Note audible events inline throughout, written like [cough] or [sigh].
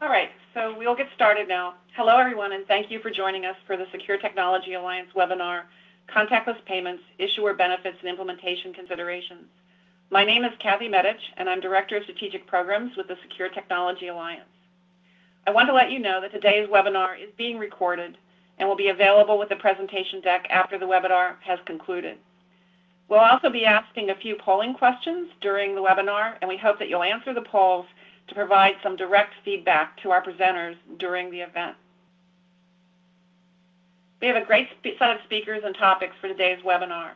All right, so we'll get started now. Hello, everyone, and thank you for joining us for the Secure Technology Alliance webinar, Contactless Payments, Issuer Benefits and Implementation Considerations. My name is Cathy Medich, and I'm Director of Strategic Programs with the Secure Technology Alliance. I want to let you know that today's webinar is being recorded and will be available with the presentation deck after the webinar has concluded. We'll also be asking a few polling questions during the webinar, and we hope that you'll answer the polls to provide some direct feedback to our presenters during the event. We have a great set of speakers and topics for today's webinar.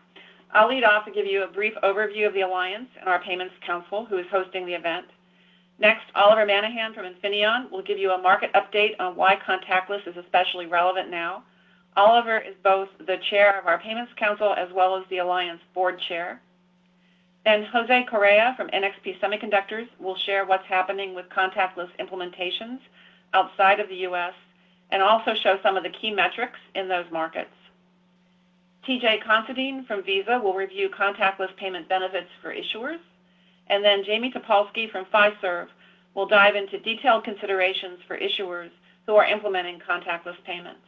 I'll lead off to give you a brief overview of the Alliance and our Payments Council, who is hosting the event. Next, Oliver Manahan from Infineon will give you a market update on why contactless is especially relevant now. Oliver is both the chair of our Payments Council as well as the Alliance board chair. Then Jose Correa from NXP Semiconductors will share what's happening with contactless implementations outside of the U.S. and also show some of the key metrics in those markets. TJ Considine from Visa will review contactless payment benefits for issuers. And then Jamie Topolski from Fiserv will dive into detailed considerations for issuers who are implementing contactless payments.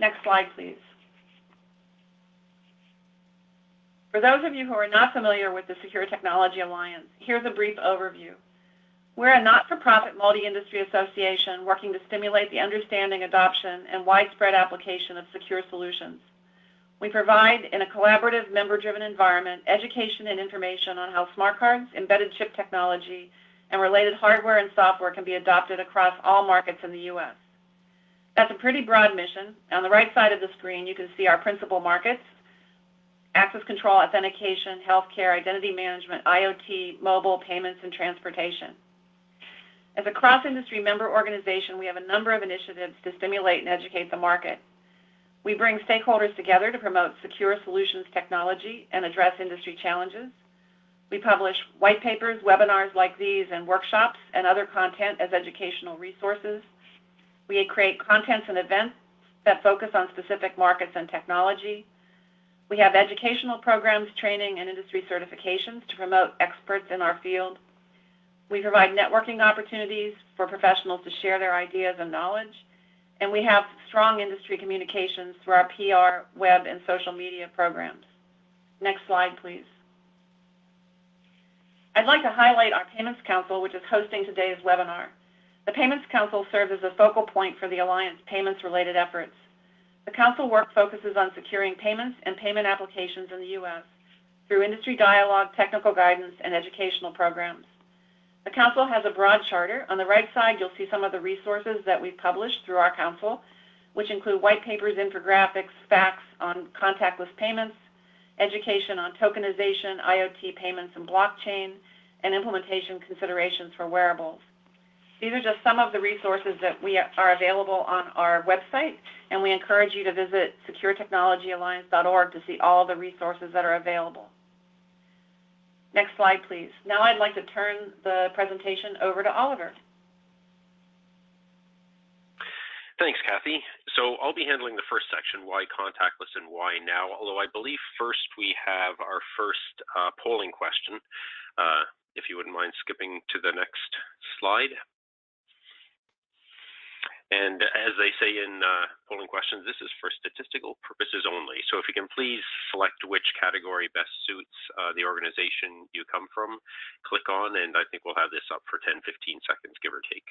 Next slide, please. For those of you who are not familiar with the Secure Technology Alliance, here's a brief overview. We're a not-for-profit multi-industry association working to stimulate the understanding, adoption, and widespread application of secure solutions. We provide, in a collaborative, member-driven environment, education and information on how smart cards, embedded chip technology, and related hardware and software can be adopted across all markets in the U.S. That's a pretty broad mission. On the right side of the screen, you can see our principal markets, access control, authentication, healthcare, identity management, IoT, mobile, payments, and transportation. As a cross-industry member organization, we have a number of initiatives to stimulate and educate the market. We bring stakeholders together to promote secure solutions technology and address industry challenges. We publish white papers, webinars like these, and workshops and other content as educational resources. We create contents and events that focus on specific markets and technology. We have educational programs, training, and industry certifications to promote experts in our field. We provide networking opportunities for professionals to share their ideas and knowledge. And we have strong industry communications through our PR, web, and social media programs. Next slide, please. I'd like to highlight our Payments Council, which is hosting today's webinar. The Payments Council serves as a focal point for the Alliance payments-related efforts. The Council work focuses on securing payments and payment applications in the U.S. through industry dialogue, technical guidance, and educational programs. The Council has a broad charter. On the right side, you'll see some of the resources that we've published through our Council, which include white papers, infographics, facts on contactless payments, education on tokenization, IoT payments, and blockchain, and implementation considerations for wearables. These are just some of the resources that we are available on our website, and we encourage you to visit securetechnologyalliance.org to see all the resources that are available. Next slide, please. Now I'd like to turn the presentation over to Oliver. Thanks, Cathy. So I'll be handling the first section, why contactless and why now, although I believe first we have our first uh, polling question. Uh, if you wouldn't mind skipping to the next slide. And as they say in uh, polling questions, this is for statistical purposes only. So if you can please select which category best suits uh, the organization you come from, click on, and I think we'll have this up for 10, 15 seconds, give or take.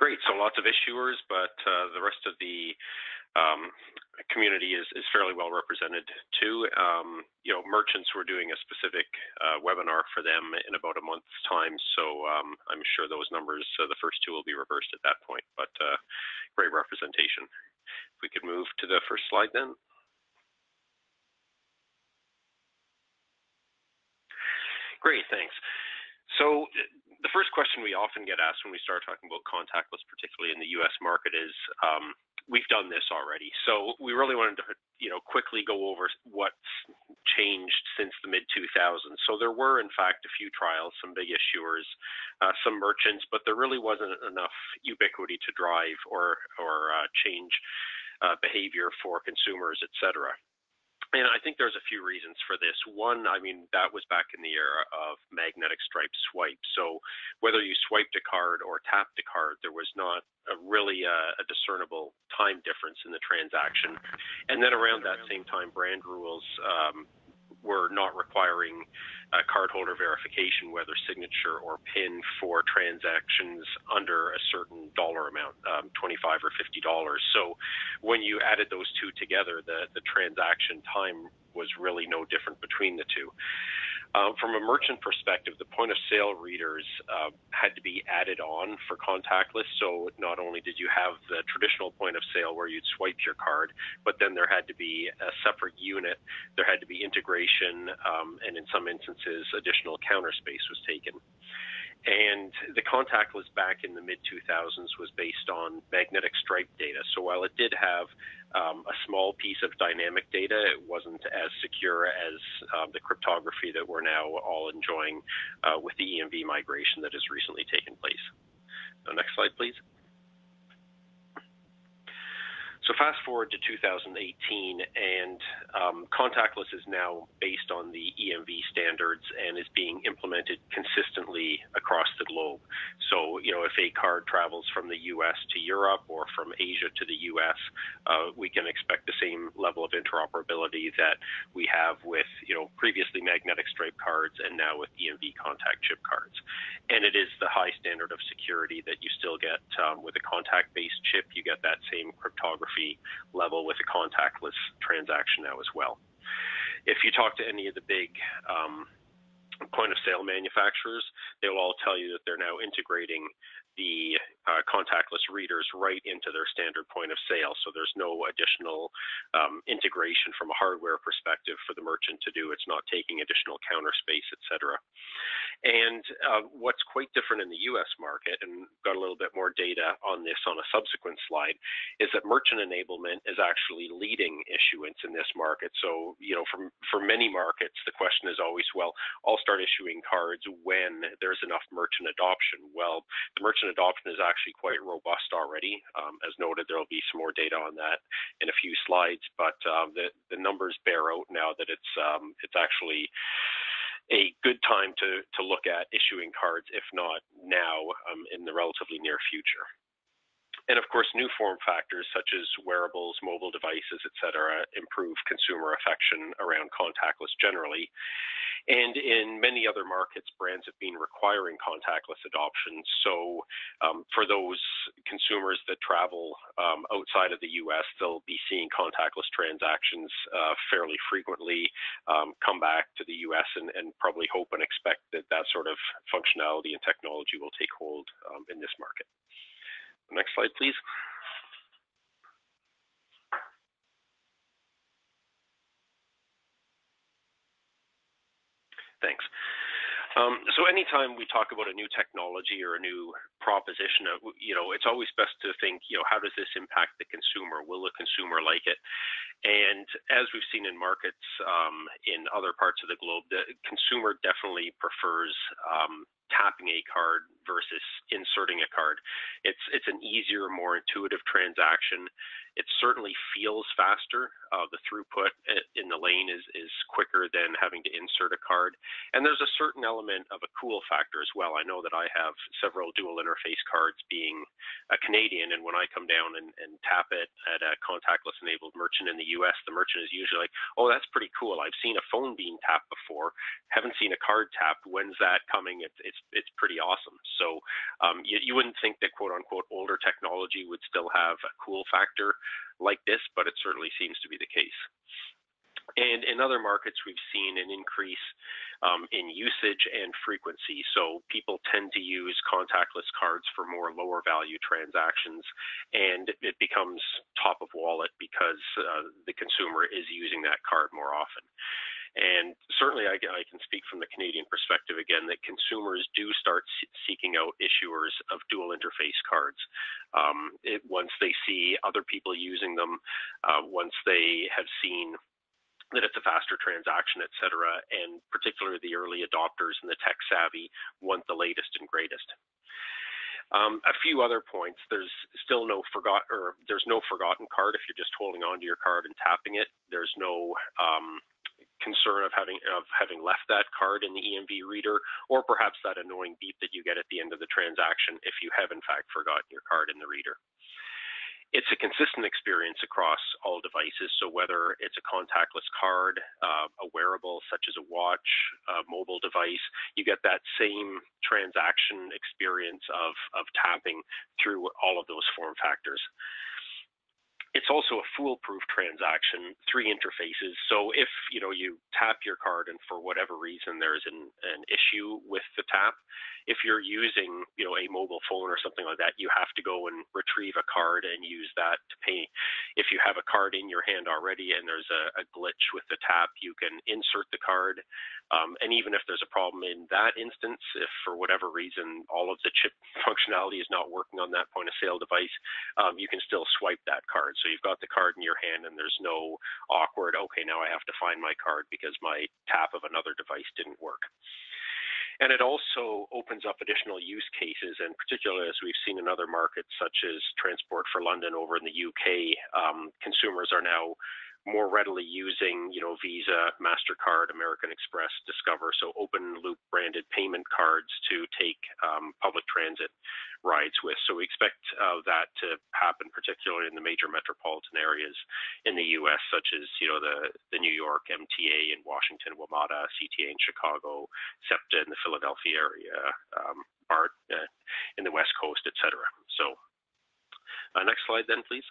Great. So lots of issuers, but uh, the rest of the um, community is, is fairly well represented too. Um, you know, merchants, we're doing a specific uh, webinar for them in about a month's time, so um, I'm sure those numbers, uh, the first two will be reversed at that point, but uh, great representation. If we could move to the first slide then. Great, thanks. So the first question we often get asked when we start talking about contactless, particularly in the U.S. market, is um, we've done this already. So we really wanted to, you know, quickly go over what's changed since the mid 2000s. So there were, in fact, a few trials, some big issuers, uh, some merchants, but there really wasn't enough ubiquity to drive or or uh, change uh, behavior for consumers, et cetera. And I think there's a few reasons for this. One, I mean, that was back in the era of magnetic stripe swipe. So whether you swiped a card or tapped a card, there was not a really a, uh, a discernible time difference in the transaction. And then around that same time, brand rules um, were not requiring uh, cardholder verification, whether signature or PIN, for transactions under a certain dollar amount, um, 25 or 50 dollars. So when you added those two together, the the transaction time was really no different between the two. Um, from a merchant perspective, the point of sale readers uh, had to be added on for contactless. So not only did you have the traditional point of sale where you'd swipe your card, but then there had to be a separate unit. There had to be integration, um, and in some instances, additional counter space was taken. And the contact was back in the mid 2000s was based on magnetic stripe data. So while it did have um, a small piece of dynamic data, it wasn't as secure as uh, the cryptography that we're now all enjoying uh, with the EMV migration that has recently taken place. So next slide, please. So fast forward to 2018, and um, contactless is now based on the EMV standards and is being implemented consistently across the globe. So, you know, if a card travels from the U.S. to Europe or from Asia to the U.S., uh, we can expect the same level of interoperability that we have with, you know, previously magnetic stripe cards and now with EMV contact chip cards. And it is the high standard of security that you still get um, with a contact-based chip. You get that same cryptography level with a contactless transaction now as well. If you talk to any of the big um, point of sale manufacturers, they will all tell you that they're now integrating the uh, contactless readers right into their standard point of sale. So there's no additional um, integration from a hardware perspective for the merchant to do. It's not taking additional counter space, et cetera. And uh, what's quite different in the U.S. market, and got a little bit more data on this on a subsequent slide, is that merchant enablement is actually leading issuance in this market. So, you know, for, for many markets, the question is always, well, I'll start issuing cards when there's enough merchant adoption. Well, the merchant adoption is actually quite robust already. Um, as noted, there will be some more data on that in a few slides, but um, the, the numbers bear out now that it's um, it's actually a good time to, to look at issuing cards, if not now, um, in the relatively near future. And of course, new form factors such as wearables, mobile devices, et cetera, improve consumer affection around contactless generally. And in many other markets, brands have been requiring contactless adoption. So um, for those consumers that travel um, outside of the US, they'll be seeing contactless transactions uh, fairly frequently, um, come back to the US and, and, probably hope and expect that that sort of functionality and technology will take hold um, in this market. Next slide, please. Thanks. Um, so anytime we talk about a new technology or a new proposition, uh, you know, it's always best to think, you know, how does this impact the consumer? Will the consumer like it? And as we've seen in markets um, in other parts of the globe, the consumer definitely prefers um, tapping a card versus inserting a card. It's it's an easier, more intuitive transaction. It certainly feels faster. Uh, the throughput in the lane is, is quicker than having to insert a card. And there's a certain element of a cool factor as well. I know that I have several dual interface cards being a Canadian, and when I come down and, and tap it at a contactless enabled merchant in the US, the merchant is usually like, oh, that's pretty cool. I've seen a phone being tapped before, haven't seen a card tapped. When's that coming? It's, it's, it's pretty awesome. So um, you, you wouldn't think that quote unquote older technology would still have a cool factor like this, but it certainly seems to be the case. And in other markets, we've seen an increase um, in usage and frequency. So people tend to use contactless cards for more lower value transactions, and it becomes top of wallet because uh, the consumer is using that card more often. And certainly, I, I, can speak from the Canadian perspective again that consumers do start seeking out issuers of dual interface cards um, it, once they see other people using them, uh, once they have seen that it's a faster transaction, et cetera, and particularly the early adopters and the tech savvy want the latest and greatest. Um, a few other points. There's still no forgot or there's no forgotten card if you're just holding onto your card and tapping it. There's no um, concern of having of having left that card in the EMV reader, or perhaps that annoying beep that you get at the end of the transaction if you have in fact forgotten your card in the reader it's a consistent experience across all devices. So whether it's a contactless card, uh, a wearable such as a watch, a mobile device, you get that same transaction experience of, of tapping through all of those form factors. It's also a foolproof transaction, three interfaces. So if you know you tap your card and for whatever reason there's an, an issue with the tap, if you're using, you know, a mobile phone or something like that, you have to go and retrieve a card and use that to pay. If you have a card in your hand already and there's a, a glitch with the tap, you can insert the card. Um, and even if there's a problem in that instance, if for whatever reason all of the chip [laughs] functionality is not working on that point of sale device, um, you can still swipe that card. So you've got the card in your hand and there's no awkward, okay, now I have to find my card because my tap of another device didn't work. And it also opens up additional use cases, and particularly as we've seen in other markets such as Transport for London over in the UK, um, consumers are now more readily using, you know, Visa, Mastercard, American Express, Discover, so open loop branded payment cards to take um, public transit rides with. So we expect uh, that to happen, particularly in the major metropolitan areas in the U.S., such as you know the the New York MTA in Washington, WMATA, CTA in Chicago, SEPTA in the Philadelphia area, um, BART uh, in the West Coast, et cetera. So uh, next slide, then, please.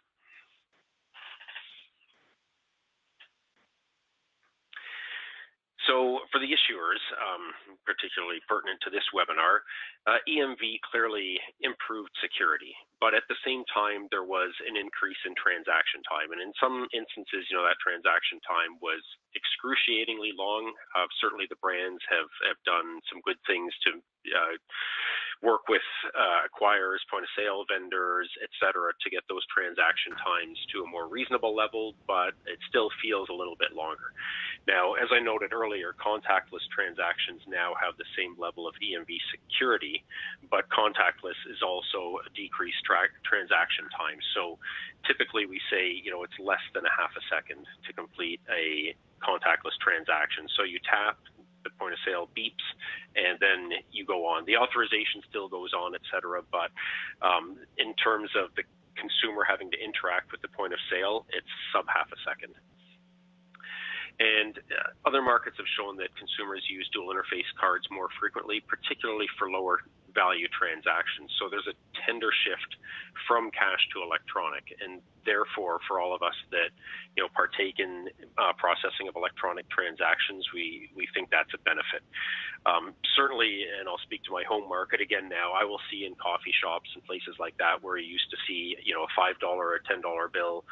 So for the issuers, um, particularly pertinent to this webinar, uh, EMV clearly improved security, but at the same time, there was an increase in transaction time. And in some instances, you know, that transaction time was excruciatingly long. Uh, certainly the brands have, have done some good things to uh, work with uh, acquirers, point of sale vendors, et cetera, to get those transaction times to a more reasonable level, but it still feels a little bit longer. Now, as I noted earlier, contactless transactions now have the same level of EMV security, but contactless is also a decreased tra- transaction time. So typically we say, you know, it's less than a half a second to complete a contactless transaction. So you tap, the point of sale beeps, and then you go on. The authorization still goes on, et cetera, but um, in terms of the consumer having to interact with the point of sale, it's sub half a second. And uh, other markets have shown that consumers use dual interface cards more frequently, particularly for lower value transactions. So there's a tender shift from cash to electronic, and therefore, for all of us that you know partake in uh, processing of electronic transactions, we we think that's a benefit. Um, certainly, and I'll speak to my home market again now. I will see in coffee shops and places like that where you used to see you know a five dollar or ten dollar bill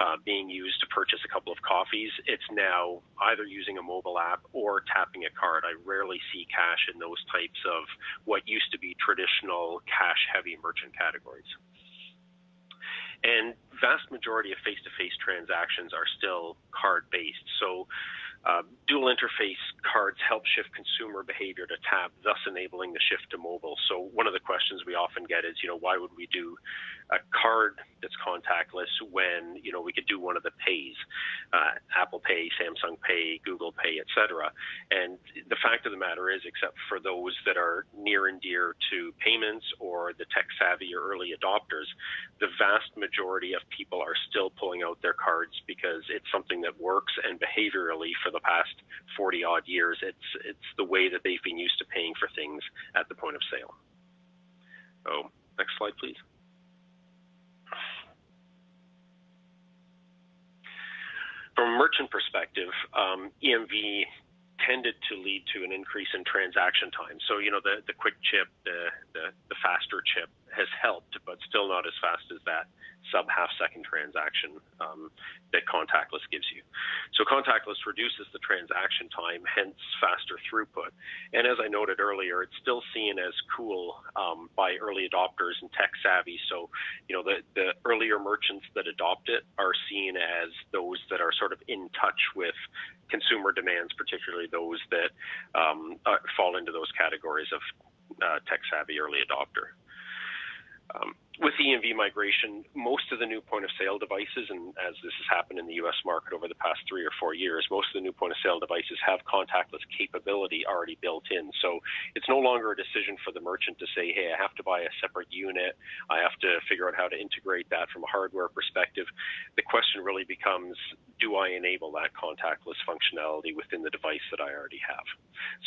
uh, being used to purchase a couple of coffees. It's now either using a mobile app or tapping a card. I rarely see cash in those types of what used to be traditional cash heavy merchant categories. And vast majority of face-to-face transactions are still card-based. So uh, dual interface cards help shift consumer behavior to tap, thus enabling the shift to mobile. So one of the questions we often get is, you know, why would we do a card that's contactless when you know we could do one of the pays, uh, Apple Pay, Samsung Pay, Google Pay, etc. And the fact of the matter is, except for those that are near and dear to payments or the tech savvy or early adopters, the vast majority of people are still pulling out their cards because it's something that works and behaviorally for the past 40 odd years, it's it's the way that they've been used to paying for things at the point of sale. So next slide, please. From a merchant perspective, um, EMV tended to lead to an increase in transaction time. So, you know, the, the quick chip, the, the, the faster chip, has helped, but still not as fast as that sub half second transaction um, that contactless gives you. So contactless reduces the transaction time, hence faster throughput. And as I noted earlier, it's still seen as cool um, by early adopters and tech savvy. So, you know, the, the earlier merchants that adopt it are seen as those that are sort of in touch with consumer demands, particularly those that um, uh, fall into those categories of uh, tech savvy early adopter. Um, with EMV migration, most of the new point of sale devices, and as this has happened in the US market over the past three or four years, most of the new point of sale devices have contactless capability already built in. So it's no longer a decision for the merchant to say, hey, I have to buy a separate unit. I have to figure out how to integrate that from a hardware perspective. The question really becomes, do I enable that contactless functionality within the device that I already have?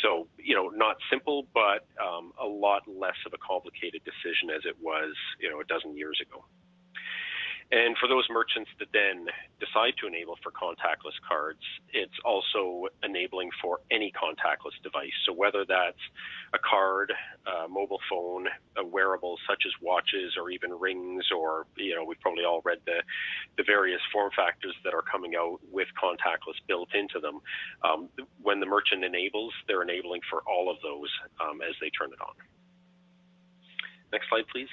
So, you know, not simple, but um, a lot less of a complicated decision as it was, you know, a dozen years ago. And for those merchants that then decide to enable for contactless cards, it's also enabling for any contactless device. So whether that's a card, a mobile phone, a wearable such as watches or even rings, or you know, we've probably all read the the various form factors that are coming out with contactless built into them. Um, when the merchant enables, they're enabling for all of those um, as they turn it on. Next slide, please.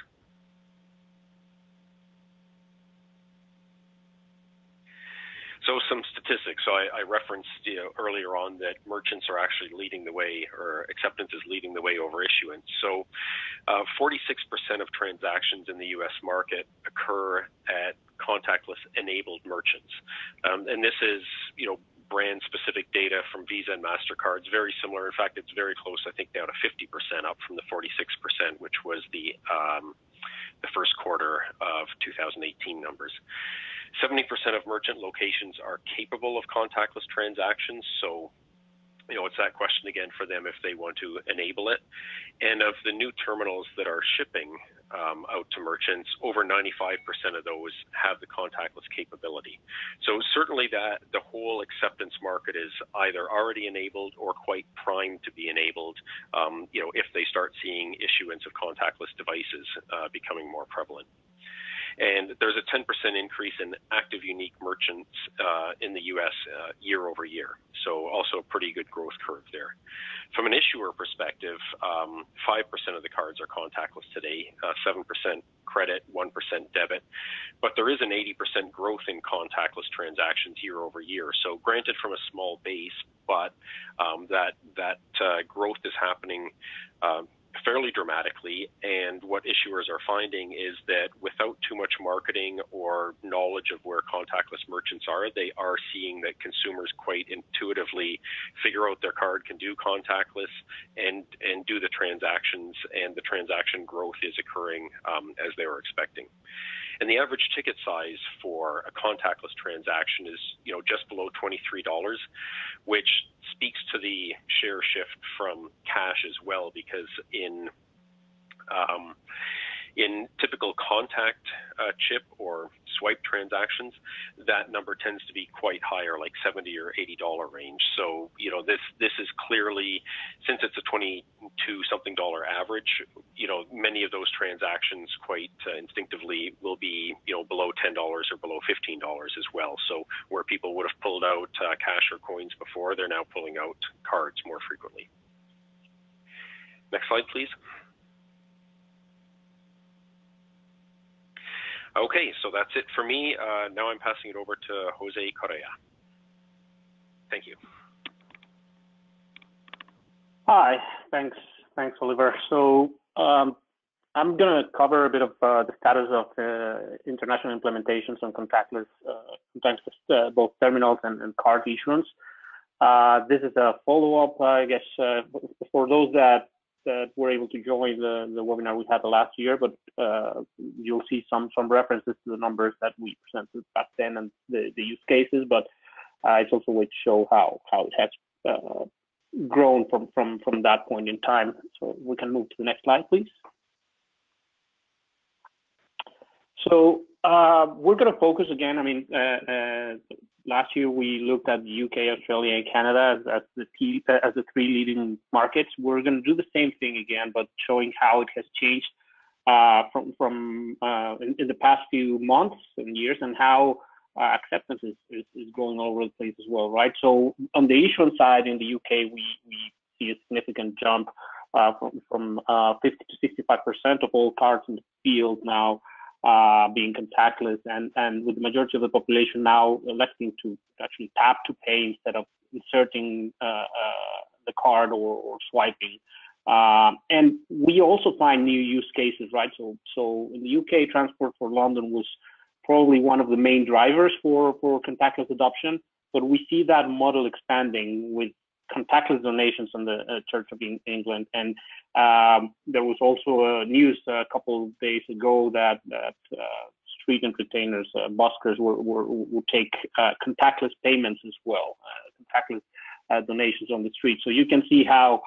So some statistics. So I, I referenced you know, earlier on that merchants are actually leading the way, or acceptance is leading the way over issuance. So uh, 46% of transactions in the U.S. market occur at contactless enabled merchants, um, and this is you know brand specific data from Visa and MasterCard. It's very similar. In fact, it's very close, I think, down to 50% up from the 46%, which was the, um, the first quarter of 2018 numbers. 70% of merchant locations are capable of contactless transactions. So, you know, it's that question again for them if they want to enable it. And of the new terminals that are shipping um, out to merchants, over 95% of those have the contactless capability. So certainly that the whole acceptance market is either already enabled or quite primed to be enabled. Um, you know, if they start seeing issuance of contactless devices uh, becoming more prevalent and there's a 10% increase in active unique merchants uh, in the U.S. Uh, year over year. So also a pretty good growth curve there. From an issuer perspective, um, 5% of the cards are contactless today, uh, 7% credit, 1% debit, but there is an 80% growth in contactless transactions year over year. So granted from a small base, but um, that that uh, growth is happening uh, fairly dramatically. And what issuers are finding is that without too much marketing or knowledge of where contactless merchants are, they are seeing that consumers quite intuitively figure out their card can do contactless and and do the transactions, and the transaction growth is occurring um, as they were expecting. And the average ticket size for a contactless transaction is, you know, just below $23, which speaks to the share shift from cash as well, because in um, in typical contact uh, chip or swipe transactions, that number tends to be quite higher, like 70 or 80 dollar range. So, you know, this this is clearly since it's a 22 something dollar average, you know, many of those transactions quite uh, instinctively will be, you know, below 10 dollars or below 15 dollars as well. So, where people would have pulled out uh, cash or coins before, they're now pulling out cards more frequently. Next slide, please. Okay, so that's it for me. Uh, now I'm passing it over to Jose Correa. Thank you. Hi, thanks, thanks, Oliver. So um, I'm going to cover a bit of uh, the status of uh, international implementations on contactless, uh, contactless uh, both terminals and, and card issuance. Uh, this is a follow-up, I guess, for those that that we were able to join the, the webinar we had last year, but uh, you'll see some some references to the numbers that we presented back then and the, the use cases, but uh, it's also a way to show how how it has uh, grown from from from that point in time. So we can move to the next slide, please. So uh, we're going to focus again. I mean, uh, uh, last year we looked at the UK, Australia, and Canada as, as the t- as the three leading markets. We're going to do the same thing again, but showing how it has changed uh, from from uh, in, in, the past few months and years, and how uh, acceptance is, is, is going all over the place as well, right? So on the issuance side in the UK, we we see a significant jump uh, from from uh, 50 to 65 percent of all cards in the field now uh, being contactless, and and with the majority of the population now electing to actually tap to pay instead of inserting the card or, or swiping. Uh, and we also find new use cases, right? So, so in the UK, Transport for London was probably one of the main drivers for, for contactless adoption, but we see that model expanding with contactless donations on the uh, Church of England. And um, there was also a news a couple of days ago that, that uh, street entertainers, uh, buskers, will, take uh, contactless payments as well, uh, contactless uh, donations on the street. So you can see how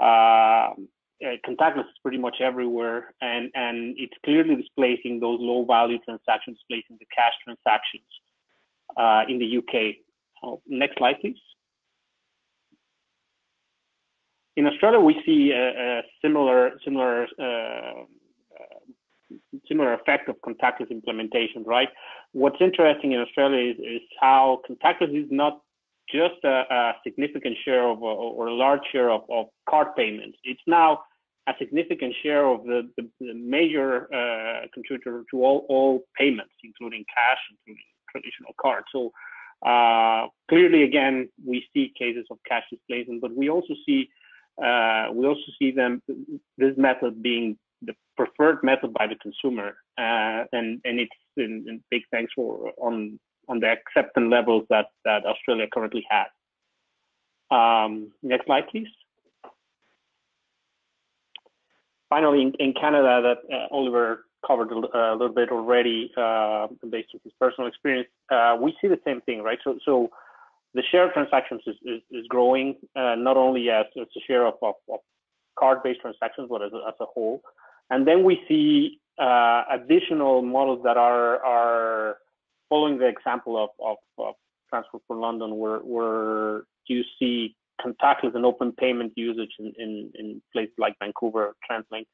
uh, uh, contactless is pretty much everywhere, and and it's clearly displacing those low value transactions, displacing the cash transactions uh, in the UK. Oh, next slide, please. In Australia, we see a, a similar similar uh, similar effect of contactless implementation, right? What's interesting in Australia is, is how contactless is not just a, a significant share of or a large share of, of card payments. It's now a significant share of the, the, the major uh, contributor to all, all payments, including cash, including traditional cards. So uh, clearly, again, we see cases of cash displacement, but we also see uh, we also see them this method being the preferred method by the consumer, uh, and and it's in, in big thanks for on on the acceptance levels that, that Australia currently has. Um, next slide, please. Finally, in, in Canada, that uh, Oliver covered a, a, little bit already uh, based on his personal experience, uh, we see the same thing, right? So, so the share of transactions is, is, is growing, uh, not only as, as a share of, of, of card-based transactions, but as a, as a whole. And then we see uh, additional models that are, are following the example of, of, of Transport for London, where, where you see contactless and open payment usage in, in, in places like Vancouver, TransLink.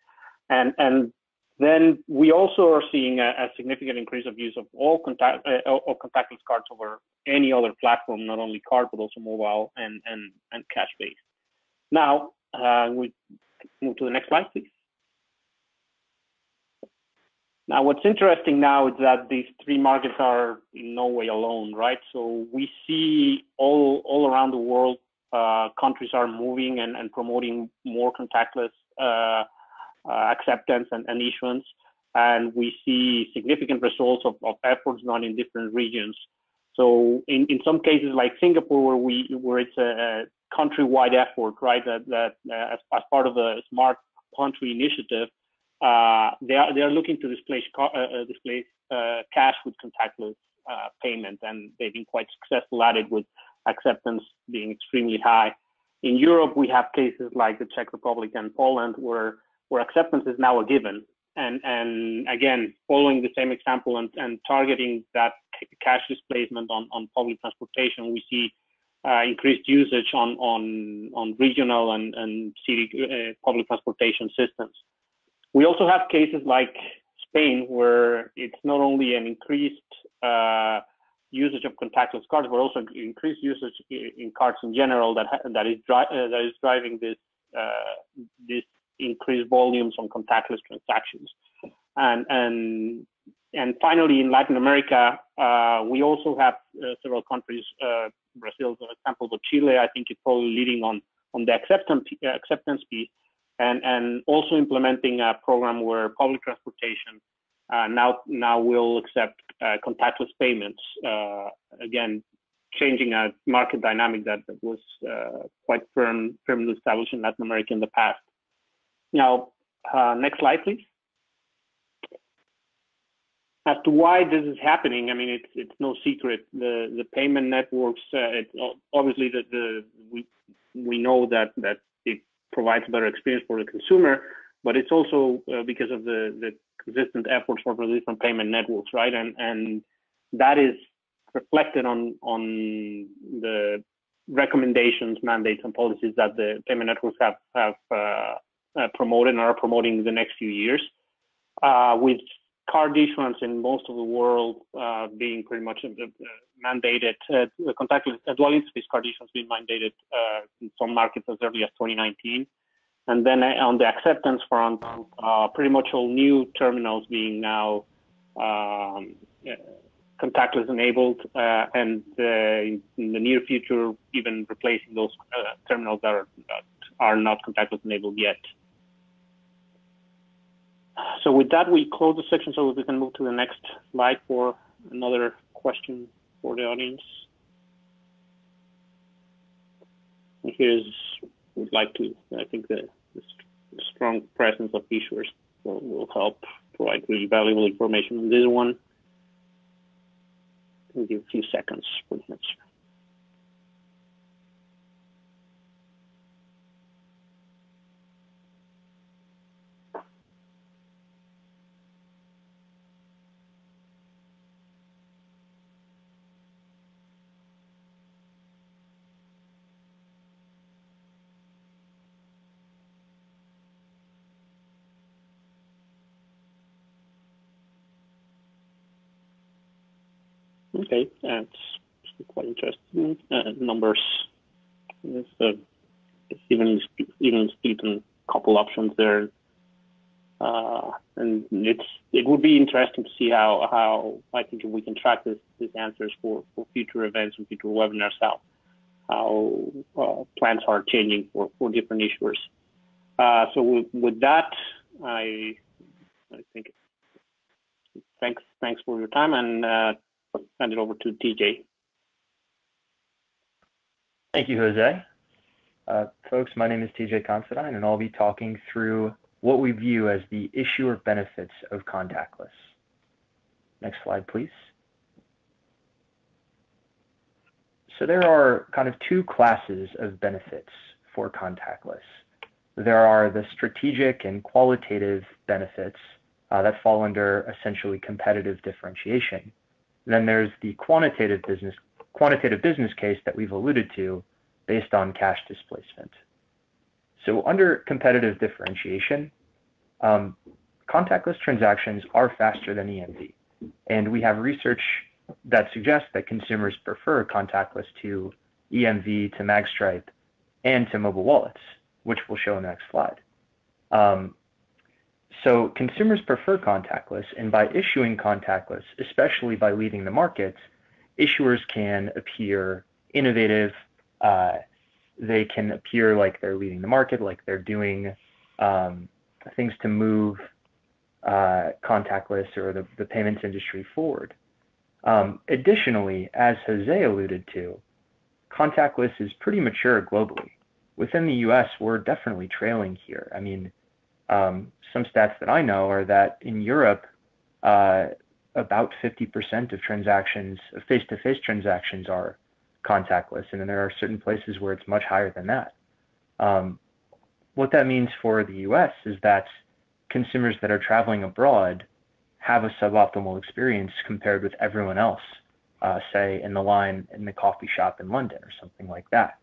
And, and then we also are seeing a, a significant increase of use of all contact, uh, contactless cards over any other platform, not only card, but also mobile and, and, and cash based. Now, uh, we move to the next slide, please. Now, what's interesting now is that these three markets are in no way alone, right? So we see all all around the world, uh, countries are moving and, and promoting more contactless uh, uh, acceptance and, and, issuance, and we see significant results of, of efforts done in different regions. So in, in some cases, like Singapore, where we where it's a, countrywide effort, right? That that uh, as, as part of the smart country initiative uh, they are they are looking to displace uh, uh, displace uh, cash with contactless uh, payment, and they've been quite successful at it with acceptance being extremely high. In Europe, we have cases like the Czech Republic and Poland, where where acceptance is now a given, and and again, following the same example and, and targeting that cash displacement on on public transportation, we see. Uh, increased usage on on on regional and and city uh, public transportation systems. We also have cases like Spain, where it's not only an increased uh, usage of contactless cards, but also increased usage in cards in general that that is dri- uh, that is driving this uh, this increased volumes on contactless transactions. And and and finally, in Latin America, uh, we also have uh, several countries. Uh, Brazil, for example, but Chile, I think, is probably leading on on the acceptance acceptance piece and, and also implementing a program where public transportation uh, now now will accept uh, contactless payments. Uh, again, changing a market dynamic that, that was uh, quite firm, firmly established in Latin America in the past. Now, uh, next slide, please. As to why this is happening, I mean, it's it's no secret. The the payment networks, uh, it, obviously, the, the we we know that that it provides a better experience for the consumer, but it's also uh, because of the, the consistent efforts for the different payment networks, right? And and that is reflected on on the recommendations, mandates, and policies that the payment networks have have uh, uh, promoted and are promoting the next few years. uh, with card issuance in most of the world uh, being pretty much uh, mandated, uh, contactless dual interface card issuance being mandated in some markets as early as 2019. And then on the acceptance front, pretty much all new terminals being now um, contactless enabled, uh, and uh, in the near future, even replacing those uh, terminals that are, that are not contactless enabled yet. So with that, we close the section so we can move to the next slide for another question for the audience. And here's, we'd like to, I think the, the strong presence of issuers will, will help provide really valuable information on this one. I'll give a few seconds for the next Okay, that's quite interesting. Uh, numbers, it's, uh, it's even even split in a couple options there, uh, and it's it would be interesting to see how how I think we can track this these answers for for future events and future webinars how how uh, plans are changing for for different issuers. Uh, so with, with that, I I think thanks thanks for your time and uh, hand it over to TJ. Thank you, Jose. Uh, folks, my name is TJ Considine, and I'll be talking through what we view as the issuer benefits of contactless. Next slide, please. So there are kind of two classes of benefits for contactless. There are the strategic and qualitative benefits uh, that fall under essentially competitive differentiation. Then there's the quantitative business quantitative business case that we've alluded to based on cash displacement. So under competitive differentiation, um, contactless transactions are faster than EMV. And we have research that suggests that consumers prefer contactless to EMV, to magstripe, and to mobile wallets, which we'll show in the next slide. So consumers prefer contactless, and by issuing contactless, especially by leading the markets, issuers can appear innovative. Uh, they can appear like they're leading the market, like they're doing um, things to move uh, contactless or the, the, payments industry forward. Um, additionally, as Jose alluded to, contactless is pretty mature globally. Within the US, we're definitely trailing here. I mean, um, some stats that I know are that in Europe, uh, about 50% of transactions, face-to-face transactions, are contactless, and then there are certain places where it's much higher than that. Um, what that means for the U.S. is that consumers that are traveling abroad have a suboptimal experience compared with everyone else, uh, say in the line in the coffee shop in London or something like that.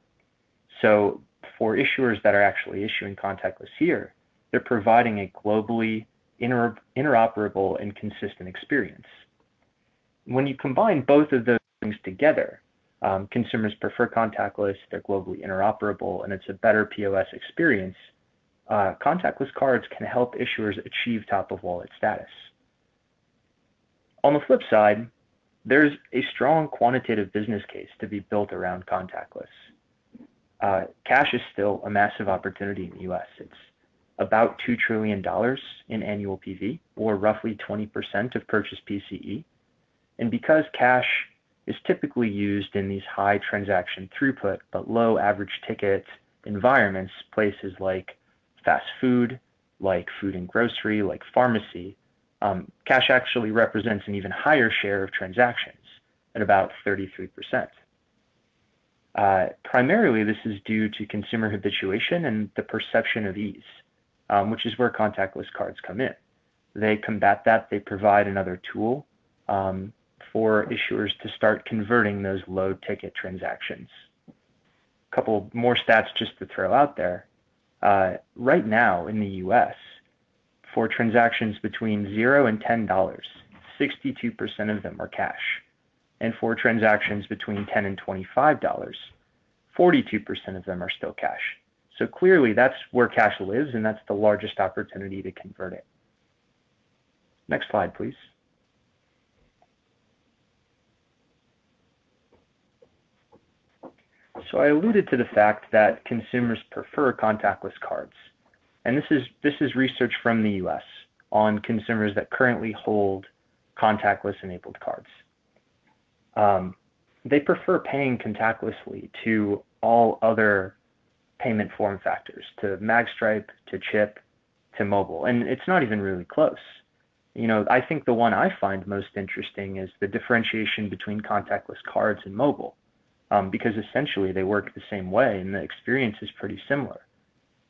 So for issuers that are actually issuing contactless here, they're providing a globally inter interoperable and consistent experience. When you combine both of those things together, um, consumers prefer contactless, they're globally interoperable, and it's a better POS experience. Uh, contactless cards can help issuers achieve top of wallet status. On the flip side, there's a strong quantitative business case to be built around contactless. Uh, cash is still a massive opportunity in the US. It's about $2 trillion in annual PV, or roughly 20% of purchase PCE. And because cash is typically used in these high transaction throughput but low average ticket environments, places like fast food, like food and grocery, like pharmacy, um, cash actually represents an even higher share of transactions at about 33%. Uh, primarily, this is due to consumer habituation and the perception of ease um, which is where contactless cards come in. They combat that. They provide another tool um, for issuers to start converting those low ticket transactions. A couple more stats just to throw out there. Uh, right now in the US, For transactions between zero and $10, 62% of them are cash. And for transactions between 10 and $25, 42% of them are still cash. So clearly that's where cash lives and that's the largest opportunity to convert it. Next slide, please. So I alluded to the fact that consumers prefer contactless cards. And this is, this is research from the US on consumers that currently hold contactless enabled cards. Um, they prefer paying contactlessly to all other payment form factors, to magstripe, to chip, to mobile. And it's not even really close. You know, I think the one I find most interesting is the differentiation between contactless cards and mobile, um, because essentially they work the same way and the experience is pretty similar.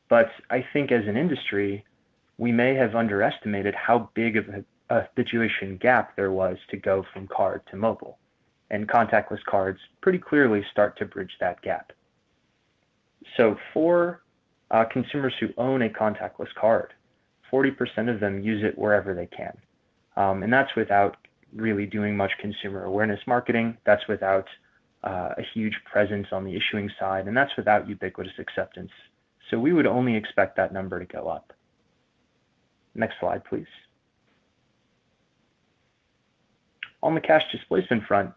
But I think as an industry, we may have underestimated how big of a, a situation gap there was to go from card to mobile. And contactless cards pretty clearly start to bridge that gap. So for uh, consumers who own a contactless card, 40% of them use it wherever they can. Um, and that's without really doing much consumer awareness marketing. That's without uh, a huge presence on the issuing side, and that's without ubiquitous acceptance. So we would only expect that number to go up. Next slide, please. On the cash displacement front,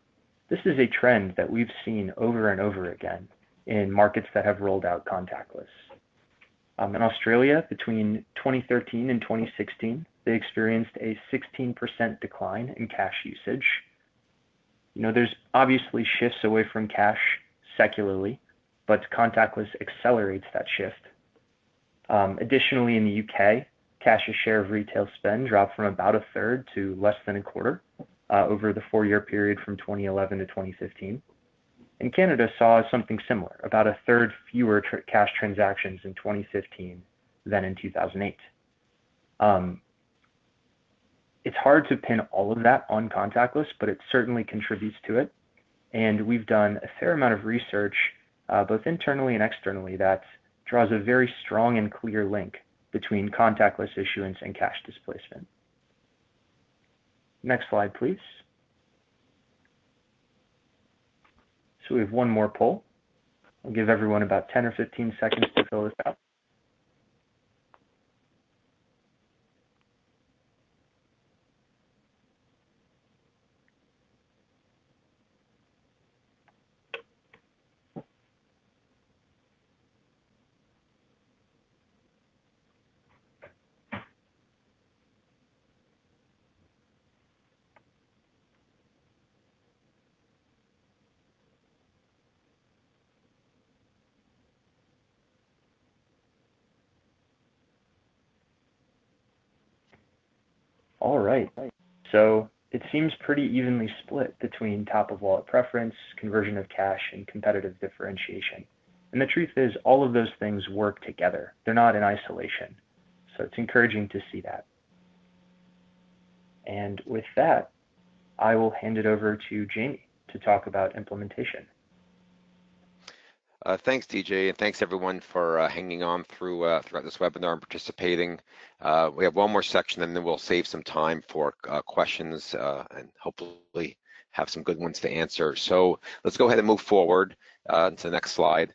this is a trend that we've seen over and over again in markets that have rolled out contactless. Um, in Australia, between 2013 and 2016, they experienced a 16% decline in cash usage. You know, there's obviously shifts away from cash secularly, but contactless accelerates that shift. Um, additionally, in the UK, cash's share of retail spend dropped from about a third to less than a quarter uh, over the four-year period from 2011 to 2015. And Canada saw something similar, about a third fewer tr cash transactions in 2015 than in 2008. Um, it's hard to pin all of that on contactless, but it certainly contributes to it. And we've done a fair amount of research, uh, both internally and externally, that draws a very strong and clear link between contactless issuance and cash displacement. Next slide, please. So we have one more poll. I'll give everyone about 10 or 15 seconds to fill this out. All right. So it seems pretty evenly split between top of wallet preference, conversion of cash, and competitive differentiation. And the truth is, all of those things work together. They're not in isolation. So it's encouraging to see that. And with that, I will hand it over to Jamie to talk about implementation. Uh, thanks, DJ, and thanks everyone for uh, hanging on through uh, throughout this webinar and participating. Uh, we have one more section, and then we'll save some time for uh, questions uh, and hopefully have some good ones to answer. So let's go ahead and move forward to the next slide.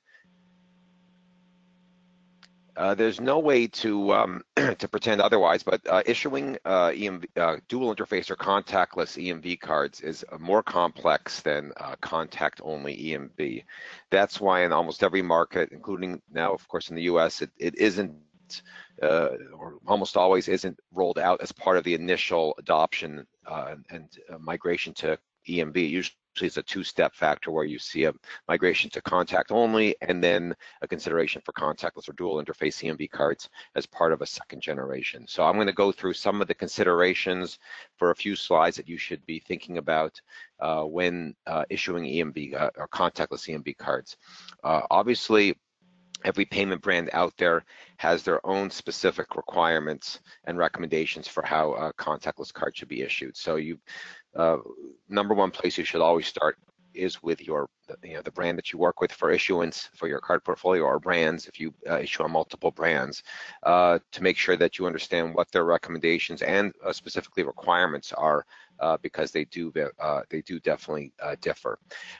Uh, there's no way to um, [clears throat] to pretend otherwise, but uh, issuing uh, EMV, uh, dual interface or contactless EMV cards is more complex than uh, contact-only EMV. That's why in almost every market, including now, of course, in the U.S., it, it isn't or almost always isn't rolled out as part of the initial adoption and, and migration to EMV. Usually it's a two-step factor where you see a migration to contact only and then a consideration for contactless or dual interface EMV cards as part of a second generation. So I'm going to go through some of the considerations for a few slides that you should be thinking about uh, when uh, issuing EMV uh, or contactless EMV cards. Uh, obviously, every payment brand out there has their own specific requirements and recommendations for how a contactless card should be issued. So you uh, number one place you should always start is with your, you know, the brand that you work with for issuance for your card portfolio or brands, if you uh, issue on multiple brands, uh, to make sure that you understand what their recommendations and uh, specifically requirements are uh, because they do uh, they do definitely uh, differ.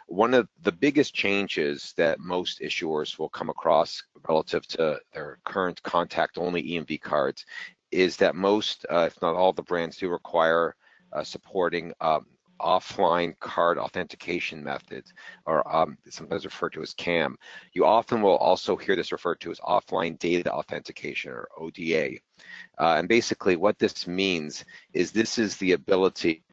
One of the biggest changes that most issuers will come across relative to their current contact-only EMV cards is that most, if not all, the brands do require supporting um, offline card authentication methods, or um, sometimes referred to as CAM. You often will also hear this referred to as offline data authentication, or ODA. Uh, and basically what this means is this is the ability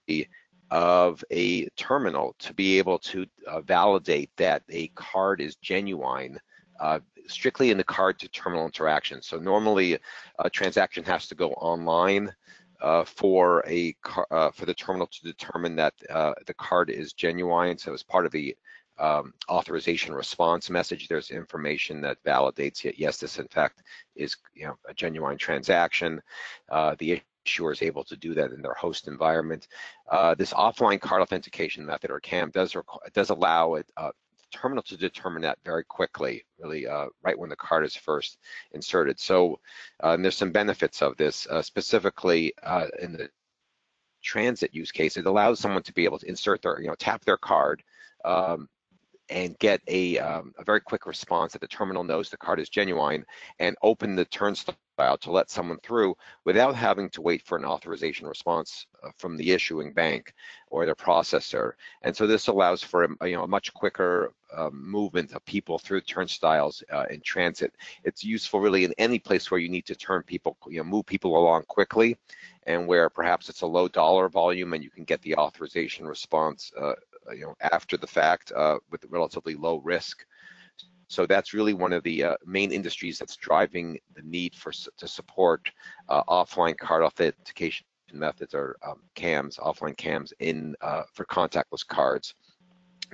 of a terminal to be able to uh, validate that a card is genuine uh, strictly in the card to terminal interaction. So normally a transaction has to go online uh, for a uh, for the terminal to determine that uh, the card is genuine. So as part of the um, authorization response message, there's information that validates. Yes, this in fact is you know a genuine transaction. Uh, the issuer is able to do that in their host environment. Uh, this offline card authentication method or CAM does does allow it, uh, terminal to determine that very quickly, really uh, right when the card is first inserted. So um, there's some benefits of this, uh, specifically uh, in the transit use case. It allows someone to be able to insert their, you know, tap their card um, and get a, um, a very quick response that the terminal knows the card is genuine and open the turnstile to let someone through without having to wait for an authorization response uh, from the issuing bank or their processor. And so this allows for a, you know, a much quicker um, movement of people through turnstiles uh, in transit. It's useful really in any place where you need to turn people, you know, move people along quickly and where perhaps it's a low dollar volume and you can get the authorization response uh, you know, after the fact uh, with relatively low risk. So that's really one of the uh, main industries that's driving the need for to support uh, offline card authentication methods or um, CAMs, offline CAMs in uh, for contactless cards.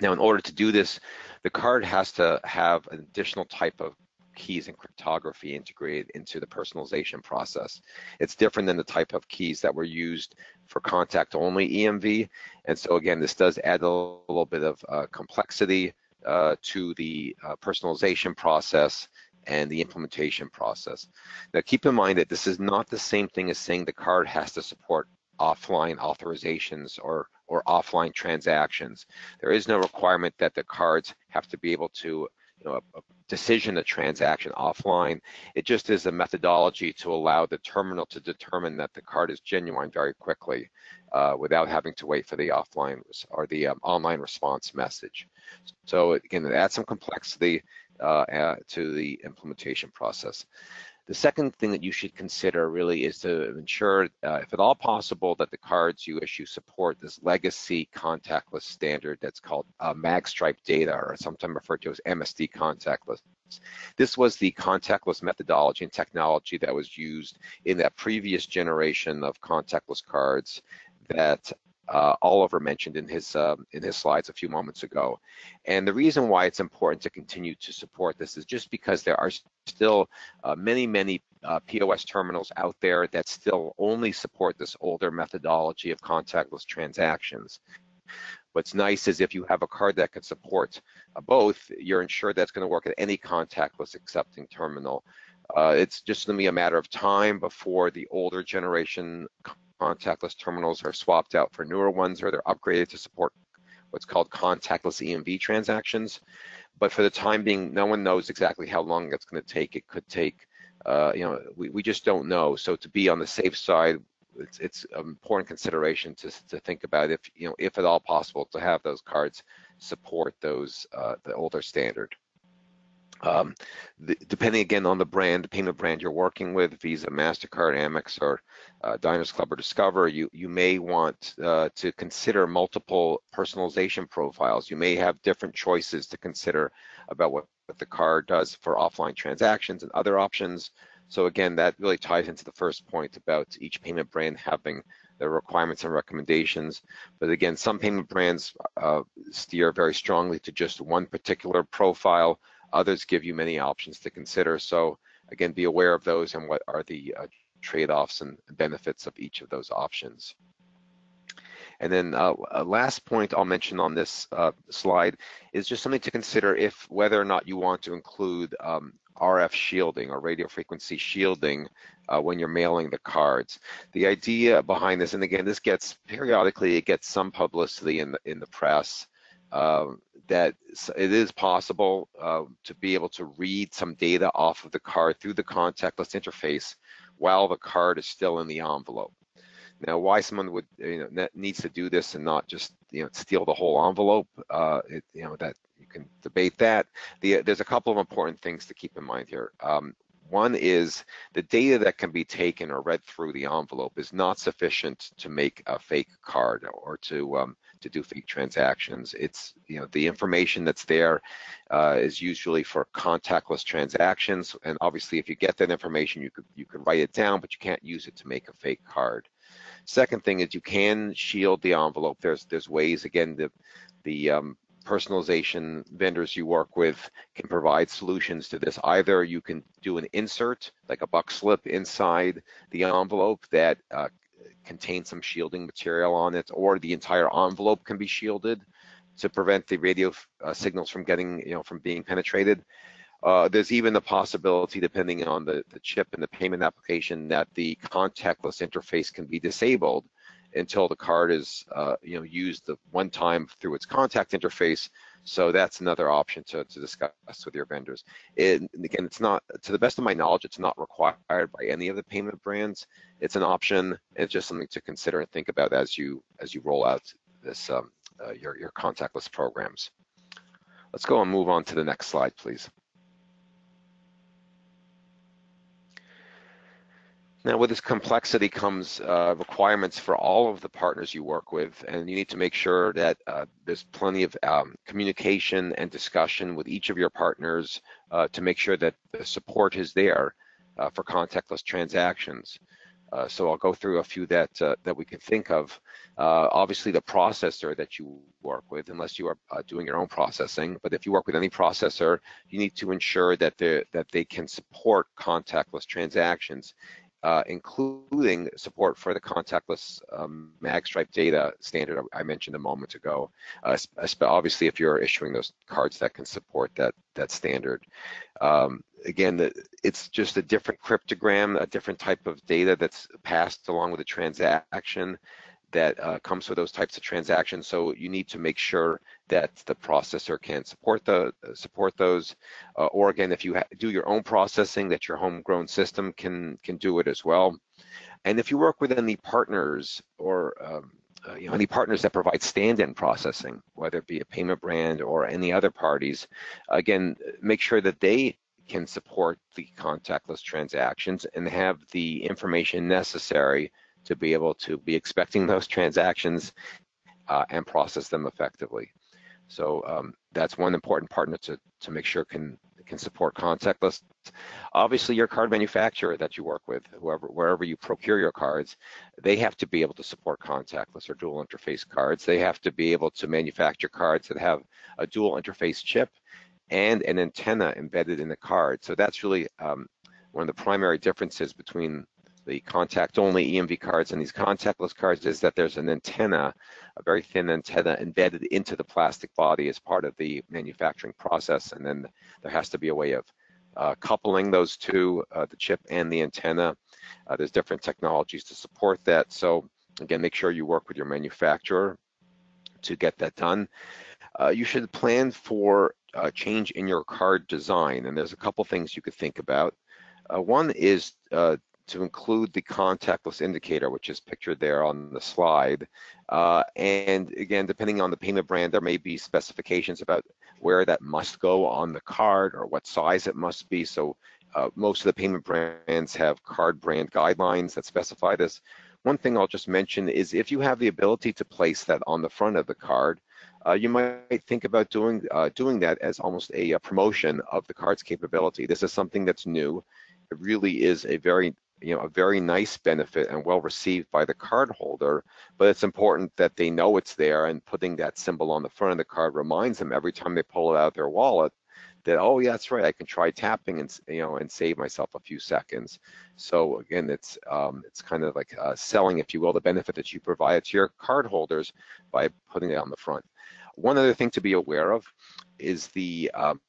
Now, in order to do this, the card has to have an additional type of keys and cryptography integrated into the personalization process. It's different than the type of keys that were used for contact only EMV. And so again, this does add a little bit of uh, complexity uh, to the uh, personalization process and the implementation process. Now keep in mind that this is not the same thing as saying the card has to support offline authorizations or or offline transactions. There is no requirement that the cards have to be able to you know, a, a decision a transaction offline. It just is a methodology to allow the terminal to determine that the card is genuine very quickly uh, without having to wait for the offline or the um, online response message. So again, it adds some complexity uh, to the implementation process. The second thing that you should consider really is to ensure, uh, if at all possible, that the cards you issue support this legacy contactless standard that's called uh, magstripe data, or sometimes referred to as MSD contactless. This was the contactless methodology and technology that was used in that previous generation of contactless cards that uh, Oliver mentioned in his um, in his slides a few moments ago. And the reason why it's important to continue to support this is just because there are still uh, many, many uh, POS terminals out there that still only support this older methodology of contactless transactions. What's nice is if you have a card that can support uh, both, you're ensured that's going to work at any contactless accepting terminal. Uh, it's just going to be a matter of time before the older generation contactless terminals are swapped out for newer ones or they're upgraded to support what's called contactless EMV transactions. But for the time being, no one knows exactly how long it's going to take. It could take, uh, you know, we, we just don't know. So to be on the safe side, it's, it's an important consideration to, to think about if, you know, if at all possible to have those cards support those, uh, the older standard. Um, the, depending again on the brand, the payment brand you're working with, Visa, MasterCard, Amex, or uh, Diners Club or Discover, you, you may want uh, to consider multiple personalization profiles. You may have different choices to consider about what, what the card does for offline transactions and other options. So again, that really ties into the first point about each payment brand having their requirements and recommendations. But again, some payment brands uh, steer very strongly to just one particular profile Others give you many options to consider. So again, be aware of those and what are the uh, trade-offs and benefits of each of those options. And then uh, last point I'll mention on this uh, slide is just something to consider if whether or not you want to include um, RF shielding or radio frequency shielding uh, when you're mailing the cards. The idea behind this, and again, this gets periodically, it gets some publicity in the in the press. That it is possible uh, to be able to read some data off of the card through the contactless interface while the card is still in the envelope. Now, why someone would you know needs to do this and not just you know steal the whole envelope, uh, it, you know that you can debate that. The, there's a couple of important things to keep in mind here. Um, one is the data that can be taken or read through the envelope is not sufficient to make a fake card or to um, to do fake transactions. It's you know the information that's there uh, is usually for contactless transactions, and obviously if you get that information, you could you could write it down, but you can't use it to make a fake card. Second thing is you can shield the envelope. There's there's ways again the the um, personalization vendors you work with can provide solutions to this. Either you can do an insert, like a buck slip inside the envelope that uh, contains some shielding material on it, or the entire envelope can be shielded to prevent the radio uh, signals from getting, you know, from being penetrated. Uh, there's even the possibility, depending on the, the chip and the payment application, that the contactless interface can be disabled until the card is uh, you know used the one time through its contact interface. So that's another option to, to discuss with your vendors. It, again, it's not, to the best of my knowledge, it's not required by any of the payment brands. It's an option. It's just something to consider and think about as you as you roll out this um, uh, your your contactless programs. Let's go and move on to the next slide, please. Now, with this complexity comes uh, requirements for all of the partners you work with, and you need to make sure that uh, there's plenty of um, communication and discussion with each of your partners uh, to make sure that the support is there uh, for contactless transactions. Uh, so I'll go through a few that uh, that we can think of. obviously, the processor that you work with, unless you are doing your own processing, but if you work with any processor, you need to ensure that they that they can support contactless transactions uh, including support for the contactless um, magstripe data standard I mentioned a moment ago. Uh, obviously, if you're issuing those cards that can support that that standard. Um, again, the, it's just a different cryptogram, a different type of data that's passed along with the transaction that uh, comes with those types of transactions. So you need to make sure that the processor can support the support those, uh, or again, if you do your own processing, that your homegrown system can can do it as well. And if you work with any partners or um, uh, you know, any partners that provide stand-in processing, whether it be a payment brand or any other parties, again, make sure that they can support the contactless transactions and have the information necessary to be able to be expecting [laughs] those transactions uh, and process them effectively. So um, that's one important partner to, to make sure can can support contactless. Obviously, your card manufacturer that you work with, whoever wherever you procure your cards, they have to be able to support contactless or dual interface cards. They have to be able to manufacture cards that have a dual interface chip and an antenna embedded in the card. So that's really um, one of the primary differences between the contact only EMV cards and these contactless cards is that there's an antenna, a very thin antenna embedded into the plastic body as part of the manufacturing process. And then there has to be a way of uh, coupling those two, uh, the chip and the antenna. Uh, there's different technologies to support that. So again, make sure you work with your manufacturer to get that done. Uh, you should plan for a change in your card design. And there's a couple things you could think about. Uh, one is uh, to include the contactless indicator, which is pictured there on the slide. Uh, and again, depending on the payment brand, there may be specifications about where that must go on the card or what size it must be. So uh, most of the payment brands have card brand guidelines that specify this. One thing I'll just mention is if you have the ability to place that on the front of the card, uh, you might think about doing uh, doing that as almost a, a promotion of the card's capability. This is something that's new. It really is a very you know a very nice benefit and well received by the card holder but it's important that they know it's there and putting that symbol on the front of the card reminds them every time they pull it out of their wallet that oh yeah that's right I can try tapping and you know and save myself a few seconds. So again, it's um, it's kind of like uh, selling, if you will, the benefit that you provide to your card holders by putting it on the front. One other thing to be aware of is the um,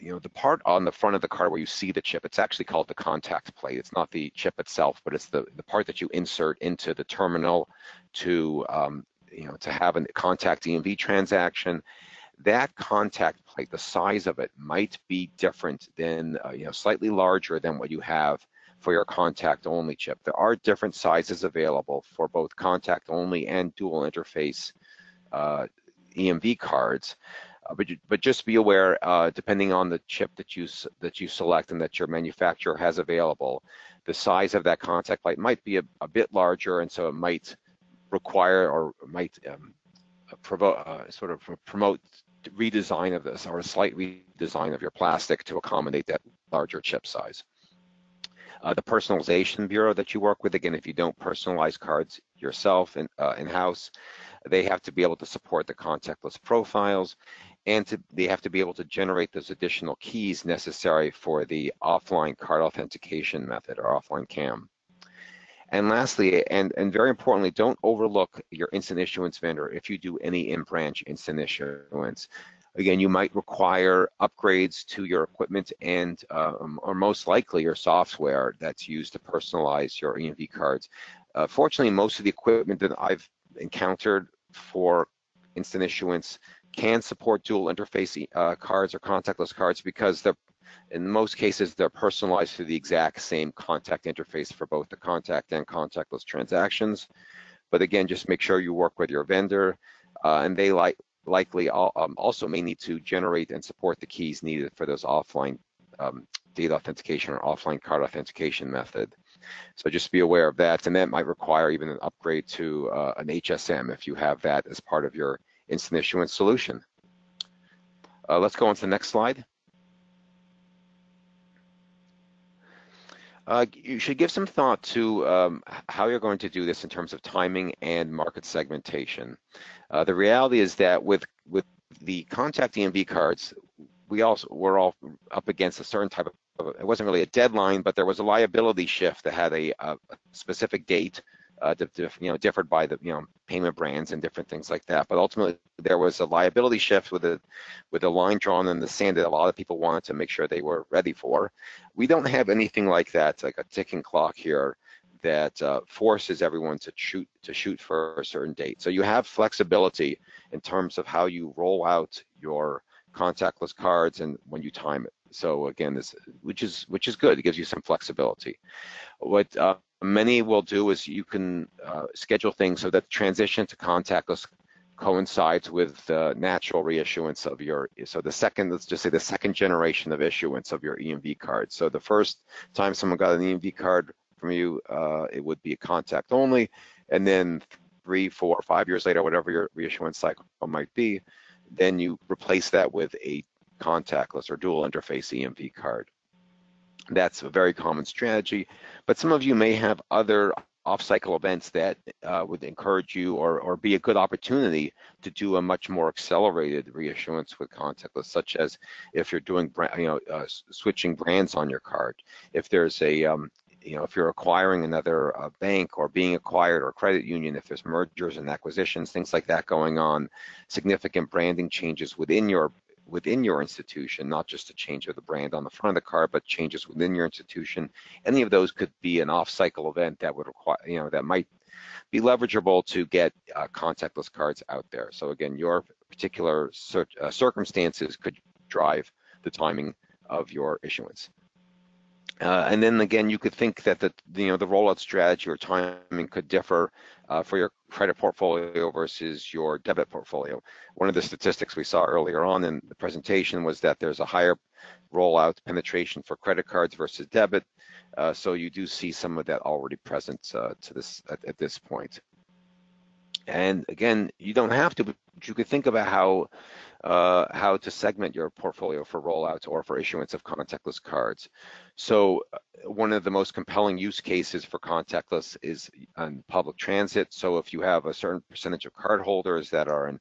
you know the part on the front of the card where you see the chip. It's actually called the contact plate. It's not the chip itself, but it's the the part that you insert into the terminal to um, you know to have a contact EMV transaction that contact plate, the size of it might be different than, uh, you know, slightly larger than what you have for your contact only chip. There are different sizes available for both contact only and dual interface uh, EMV cards. Uh, but, but just be aware, uh, depending on the chip that you that you select and that your manufacturer has available, the size of that contact plate might be a, a bit larger, and so it might require or might um, provoke, uh, sort of promote redesign of this or a slight redesign of your plastic to accommodate that larger chip size. Uh, the personalization bureau that you work with, again, if you don't personalize cards yourself in, uh, in-house, they have to be able to support the contactless profiles and to, they have to be able to generate those additional keys necessary for the offline card authentication method or offline CAM. And lastly, and, and very importantly, don't overlook your instant issuance vendor if you do any in-branch instant issuance. Again, you might require upgrades to your equipment and, um, or most likely your software that's used to personalize your EMV cards. Uh, fortunately, most of the equipment that I've encountered for instant issuance can support dual interface uh, cards or contactless cards because they're in most cases, they're personalized to the exact same contact interface for both the contact and contactless transactions. But again, just make sure you work with your vendor, uh, and they like likely um, also may need to generate and support the keys needed for those offline um, data authentication or offline card authentication method. So just be aware of that, and that might require even an upgrade to uh, an HSM if you have that as part of your instant issuance solution. Uh, let's go on to the next slide. Uh, you should give some thought to um, how you're going to do this in terms of timing and market segmentation. Uh, the reality is that with with the contact EMV cards, we also we're all up against a certain type of it wasn't really a deadline, but there was a liability shift that had a, a specific date uh, you know, differed by the, you know, payment brands and different things like that. But ultimately, there was a liability shift with a, with a line drawn in the sand that a lot of people wanted to make sure they were ready for. We don't have anything like that, like a ticking clock here that uh, forces everyone to shoot to shoot for a certain date. So you have flexibility in terms of how you roll out your contactless cards and when you time it. So again, this which is which is good. It gives you some flexibility. What uh, many will do is you can uh, schedule things so that the transition to contactless coincides with the natural reissuance of your, so the second, let's just say the second generation of issuance of your EMV card. So the first time someone got an EMV card from you, uh, it would be a contact only. And then three, four, five years later, whatever your reissuance cycle might be, then you replace that with a contactless or dual interface EMV card. That's a very common strategy, but some of you may have other off-cycle events that uh, would encourage you or, or be a good opportunity to do a much more accelerated reissuance with contactless, such as if you're doing, you know, uh, switching brands on your card. If there's a, um, you know, if you're acquiring another uh, bank or being acquired or credit union, if there's mergers and acquisitions, things like that going on, significant branding changes within your within your institution, not just a change of the brand on the front of the card, but changes within your institution. Any of those could be an off-cycle event that would require, you know, that might be leverageable to get uh, contactless cards out there. So again, your particular uh, circumstances could drive the timing of your issuance. Uh, and then again, you could think that the you know the rollout strategy or timing could differ uh, for your credit portfolio versus your debit portfolio. One of the statistics we saw earlier on in the presentation was that there's a higher rollout penetration for credit cards versus debit. Uh, so you do see some of that already present uh, to this at, at this point. And again, you don't have to, but you could think about how uh, how to segment your portfolio for rollouts or for issuance of contactless cards. So uh, one of the most compelling use cases for contactless is on public transit. So if you have a certain percentage of cardholders that are in uh,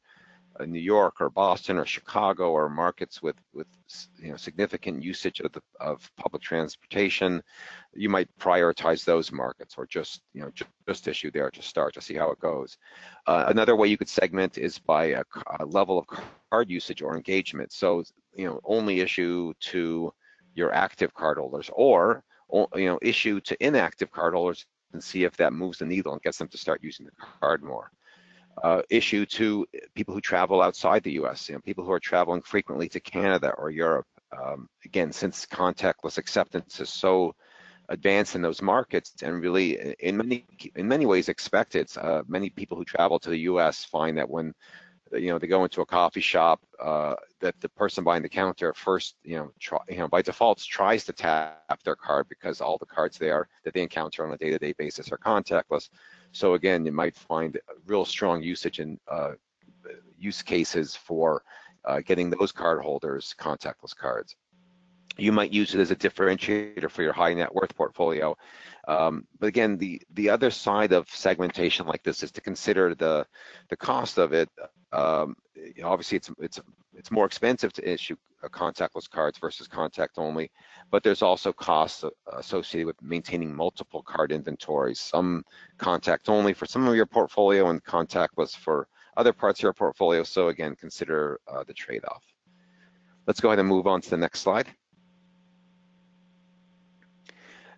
New York or Boston or Chicago or markets with with you know significant usage of the of public transportation, you might prioritize those markets or just you know just, just issue there to start to see how it goes. Uh, another way you could segment is by a, a, level of card usage or engagement. So you know only issue to your active cardholders or you know issue to inactive cardholders and see if that moves the needle and gets them to start using the card more uh, issue to people who travel outside the U.S. You know, people who are traveling frequently to Canada or Europe. Um, again, since contactless acceptance is so advanced in those markets and really in many in many ways expected. Uh, many people who travel to the U.S. find that when you know they go into a coffee shop, uh, that the person behind the counter first, you know, try, you know, by default tries to tap their card because all the cards there that they encounter on a day-to-day -day basis are contactless. So again, you might find real strong usage in uh, use cases for uh, getting those card holders contactless cards. You might use it as a differentiator for your high net worth portfolio. Um, but again, the the other side of segmentation like this is to consider the the cost of it. Um, obviously, it's it's it's more expensive to issue contactless cards versus contact only, but there's also costs associated with maintaining multiple card inventories, some contact only for some of your portfolio and contactless for other parts of your portfolio. So again, consider uh, the trade-off. Let's go ahead and move on to the next slide.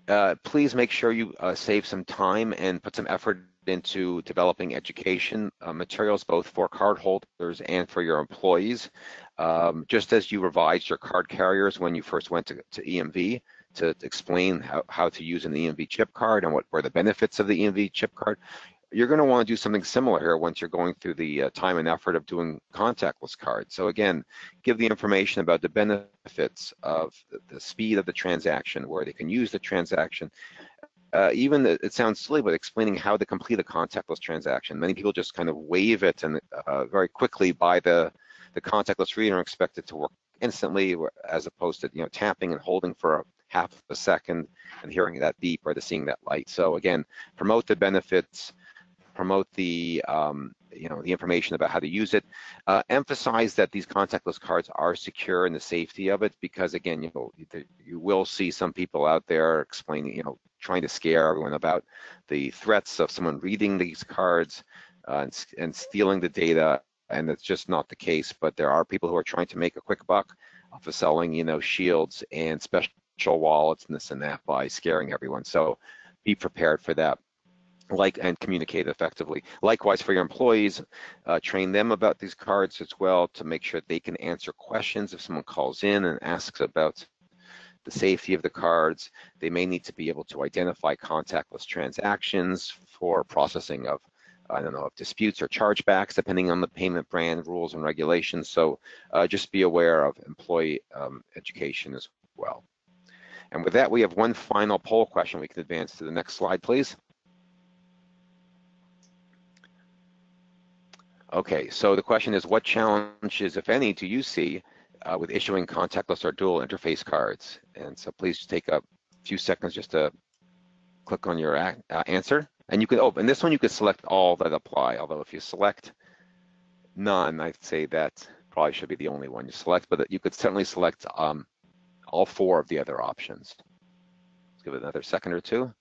Uh, please make sure you uh, save some time and put some effort into developing education uh, materials both for cardholders and for your employees. Um, just as you revised your card carriers when you first went to, to EMV to, to explain how, how to use an EMV chip card and what were the benefits of the EMV chip card, you're going to want to do something similar here once you're going through the uh, time and effort of doing contactless cards. So again, give the information about the benefits of the, speed of the transaction, where they can use the transaction, uh, even the, it sounds silly, but explaining how to complete a contactless transaction. Many people just kind of wave it and uh, very quickly by the the contactless reader and expect it to work instantly, as opposed to you know tapping and holding for a half a second and hearing that beep or the seeing that light. So again, promote the benefits, promote the um, you know the information about how to use it. Uh, emphasize that these contactless cards are secure and the safety of it, because again, you know you will see some people out there explaining, you know, trying to scare everyone about the threats of someone reading these cards uh, and, and stealing the data. And it's just not the case. But there are people who are trying to make a quick buck off of selling, you know, shields and special wallets and this and that by scaring everyone. So be prepared for that like and communicate effectively. Likewise for your employees, uh, train them about these cards as well to make sure they can answer questions if someone calls in and asks about the safety of the cards. They may need to be able to identify contactless transactions for processing of, I don't know, of disputes or chargebacks, depending on the payment brand rules and regulations. So uh, just be aware of employee um, education as well. And with that, we have one final poll question. We can advance to the next slide, please. Okay, so the question is, what challenges, if any, do you see uh, with issuing contactless or dual interface cards? And so please take a few seconds just to click on your uh, answer. And you can open, this one you could select all that apply, although if you select none, I'd say that probably should be the only one you select, but you could certainly select um, all four of the other options. Let's give it another second or two.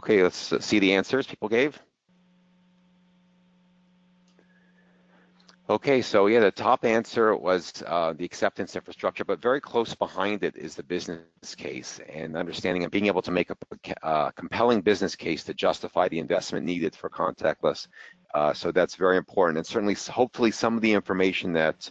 Okay, let's see the answers people gave. Okay, so yeah, the top answer was uh, the acceptance infrastructure, but very close behind it is the business case and understanding and being able to make a uh, compelling business case to justify the investment needed for contactless. Uh, so that's very important, and certainly, hopefully, some of the information that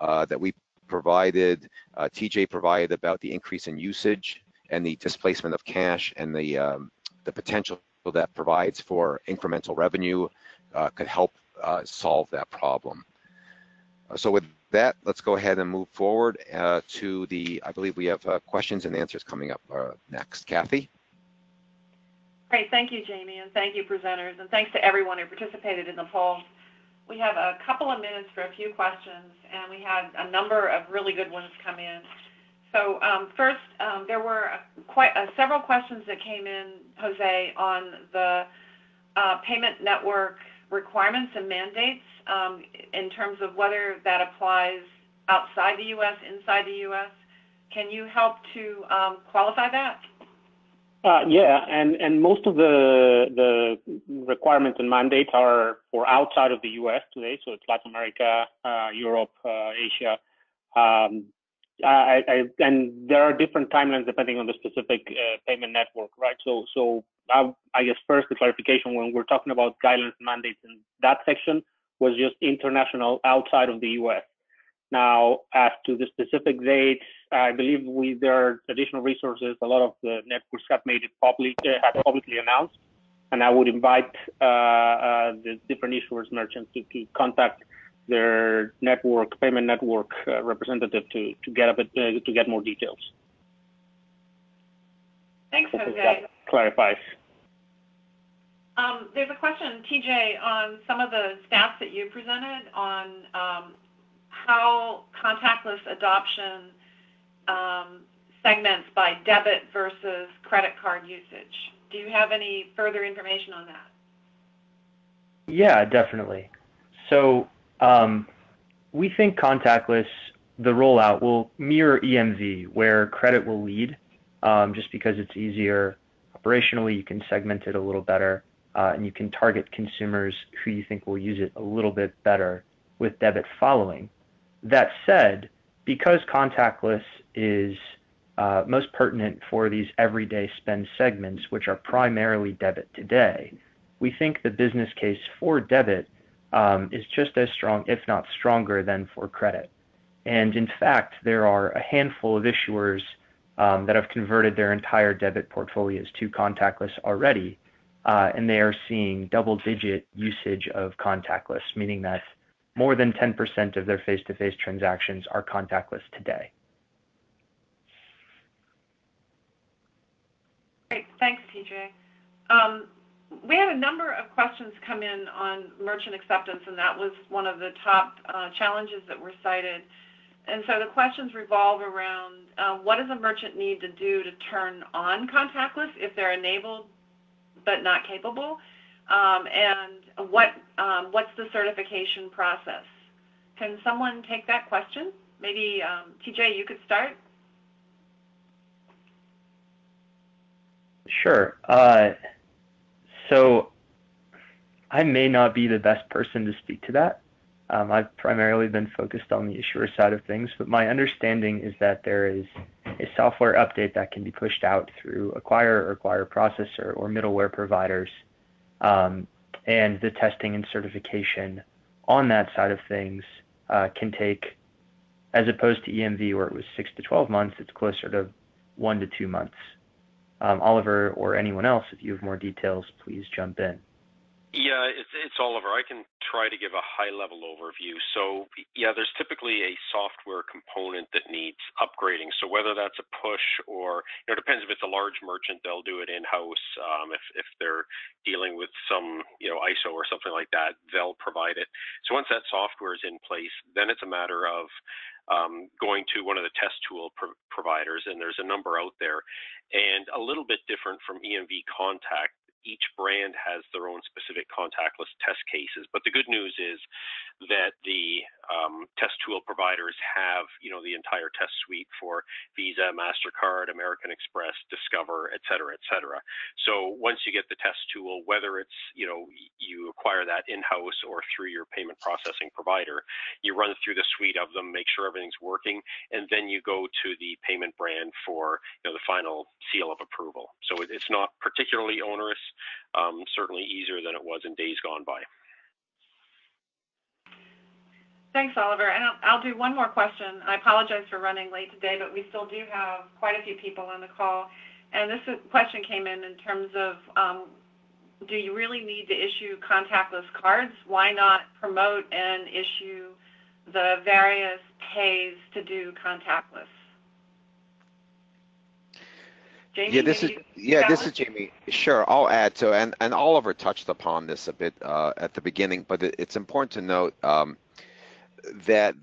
uh, that we provided, uh, TJ provided about the increase in usage and the displacement of cash and the um, the potential that provides for incremental revenue uh, could help solve that problem. Uh, so with that, let's go ahead and move forward uh, to the, I believe we have uh, questions and answers coming up uh, next. Cathy? Great, thank you, Jamie, and thank you, presenters, and thanks to everyone who participated in the poll. We have a couple of minutes for a few questions, and we had a number of really good ones come in. So um, first, um, there were quite uh, several questions that came in, Jose, on the uh, payment network requirements and mandates um, in terms of whether that applies outside the U.S., inside the U.S. Can you help to um, qualify that? Uh, yeah, and, and most of the the requirements and mandates are for outside of the U.S. today, so it's Latin America, uh, Europe, uh, Asia. Um, I, I, and there are different timelines depending on the specific uh, payment network, right? So, so I, I, guess first the clarification when we're talking about guidelines and mandates in that section was just international outside of the U.S. Now, as to the specific dates, I believe we there are additional resources. A lot of the networks have made it public, uh, have publicly announced, and I would invite uh, uh, the different issuers merchants to, to contact their network payment network uh, representative to to get a bit uh, to get more details. Thanks, Jose. That clarifies. Um, there's a question, TJ, on some of the stats that you presented on um, how contactless adoption um, segments by debit versus credit card usage. Do you have any further information on that? Yeah, definitely. So we think contactless, the rollout will mirror EMV, where credit will lead, um, just because it's easier operationally. You can segment it a little better, uh, and you can target consumers who you think will use it a little bit better with debit following. That said, because contactless is uh, most pertinent for these everyday spend segments, which are primarily debit today, we think the business case for debit um, is just as strong, if not stronger, than for credit. And in fact, there are a handful of issuers um, that have converted their entire debit portfolios to contactless already, uh, and they are seeing double-digit usage of contactless, meaning that more than 10% of their face-to-face transactions are contactless today. Great. Thanks, TJ. Um, we had a number of questions come in on merchant acceptance, and that was one of the top uh, challenges that were cited. And so the questions revolve around uh, what does a merchant need to do to turn on contactless if they're enabled but not capable? Um, and what um, what's the certification process? Can someone take that question? Maybe um, TJ, you could start. Sure. Uh, so I may not be the best person to speak to that. Um, I've primarily been focused on the issuer side of things, but my understanding is that there is a software update that can be pushed out through acquire or acquire processor or middleware providers um, and the testing and certification on that side of things uh, can take, as opposed to EMV where it was six to 12 months, it's closer to one to two months. Um, Oliver or anyone else, if you have more details, please jump in. Yeah, it's, it's Oliver. I can try to give a high level overview. So, yeah, there's typically a software component that needs upgrading. So, whether that's a push or, you know, it depends if it's a large merchant, they'll do it in house. Um, if, if they're dealing with some, you know, ISO or something like that, they'll provide it. So, once that software is in place, then it's a matter of um, going to one of the test tool pro- providers, and there's a number out there, and a little bit different from EMV Contact each brand has their own specific contactless test cases. But the good news is that the um, test tool providers have, you know, the entire test suite for Visa, Mastercard, American Express, Discover, et cetera, et cetera. So once you get the test tool, whether it's, you know, you acquire that in-house or through your payment processing provider, you run through the suite of them, make sure everything's working, and then you go to the payment brand for, you know, the final seal of approval. So it's not particularly onerous um, certainly easier than it was in days gone by. Thanks, Oliver. And I'll, I'll, do one more question. I apologize for running late today, but we still do have quite a few people on the call. And this question came in in terms of um, do you really need to issue contactless cards? Why not promote and issue the various pays to do contactless? Jamie, yeah, this is yeah, this is Jamie. Sure, I'll add to and and Oliver touched upon this a bit uh, at the beginning, but it, it's important to note um, that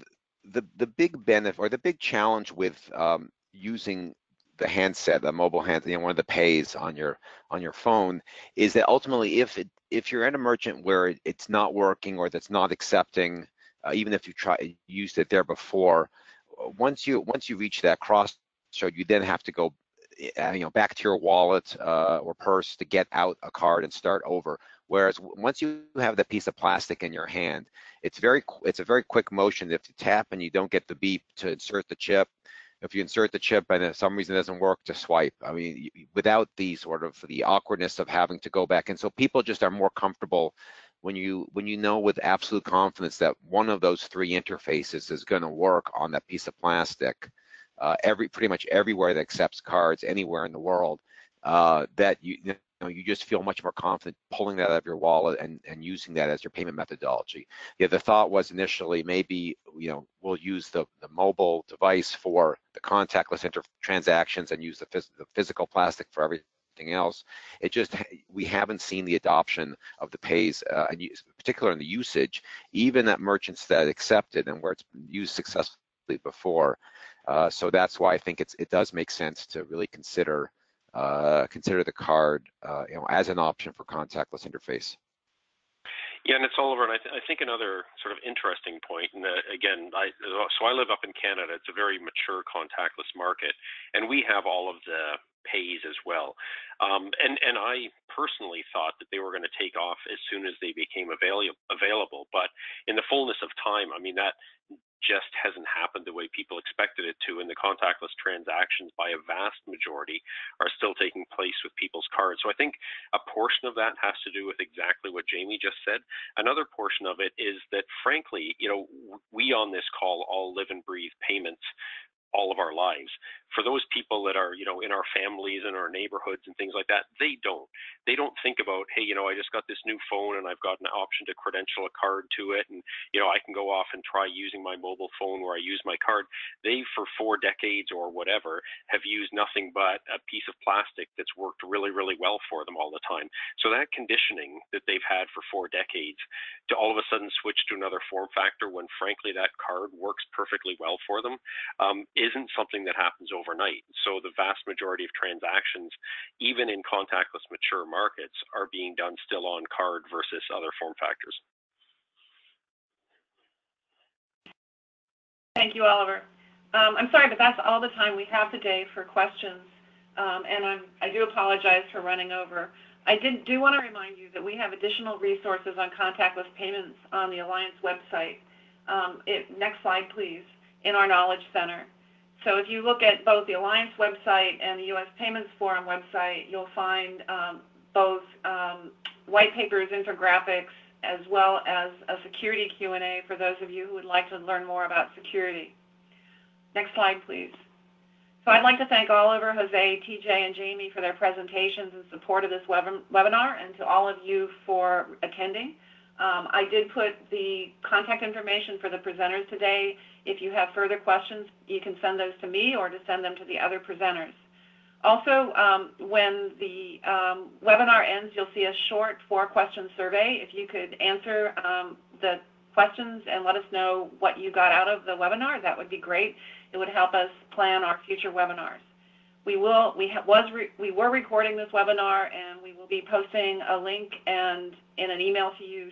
the the big benefit or the big challenge with um, using the handset, the mobile hand, you know, one of the pays on your on your phone, is that ultimately if it if you're at a merchant where it's not working or that's not accepting, uh, even if you try used it there before, once you once you reach that crossroad, you then have to go, you know, back to your wallet uh, or purse to get out a card and start over. Whereas once you have the piece of plastic in your hand, it's very it's a very quick motion. If you tap and you don't get the beep to insert the chip, if you insert the chip and for some reason it doesn't work to swipe. I mean, without the sort of the awkwardness of having to go back. And so people just are more comfortable when you when you know with absolute confidence that one of those three interfaces is going to work on that piece of plastic uh, every pretty much everywhere that accepts cards anywhere in the world uh, that you, you know you just feel much more confident pulling that out of your wallet and and using that as your payment methodology yeah the thought was initially maybe you know we'll use the the mobile device for the contactless inter transactions and use the, phys the physical plastic for everything else. It just we haven't seen the adoption of the pays, uh, and particularly in the usage, even at merchants that accept it and where it's used successfully before. Uh, so that's why I think it does make sense to really consider uh, consider the card uh, you know as an option for contactless interface. Yeah, and it's Oliver, and I, th- I think another sort of interesting point, and uh, again, I, so I live up in Canada. It's a very mature contactless market, and we have all of the pays as well. Um, and and I personally thought that they were going to take off as soon as they became available. Available, but in the fullness of time, I mean that just hasn't happened the way people expected it to, and the contactless transactions by a vast majority are still taking place with people's cards. So I think a portion of that has to do with exactly what Jamie just said. Another portion of it is that, frankly, you know, we on this call all live and breathe payments all of our lives. For those people that are, you know, in our families and our neighborhoods and things like that, they don't. They don't think about, hey, you know, I just got this new phone and I've got an option to credential a card to it, and you know, I can go off and try using my mobile phone where I use my card. They, for four decades or whatever, have used nothing but a piece of plastic that's worked really, really well for them all the time. So that conditioning that they've had for four decades to all of a sudden switch to another form factor when, frankly, that card works perfectly well for them um, isn't something that happens overnight. So the vast majority of transactions, even in contactless mature markets, are being done still on card versus other form factors. Thank you, Oliver. Um, I'm sorry, but that's all the time we have today for questions. Um, and I'm, I do apologize for running over. I did, do want to remind you that we have additional resources on contactless payments on the Alliance website. Um, it, next slide, please, in our Knowledge Center. So if you look at both the Alliance website and the U.S. Payments Forum website, you'll find um, both um, white papers, infographics, as well as a security Q&A for those of you who would like to learn more about security. Next slide, please. So I'd like to thank Oliver, Jose, TJ, and Jamie for their presentations in support of this web webinar, and to all of you for attending. Um, I did put the contact information for the presenters today. If you have further questions, you can send those to me or to send them to the other presenters. Also, um, when the um, webinar ends, you'll see a short four-question survey. If you could answer um, the questions and let us know what you got out of the webinar, that would be great. It would help us plan our future webinars. We will we was we were recording this webinar and we will be posting a link and in an email to you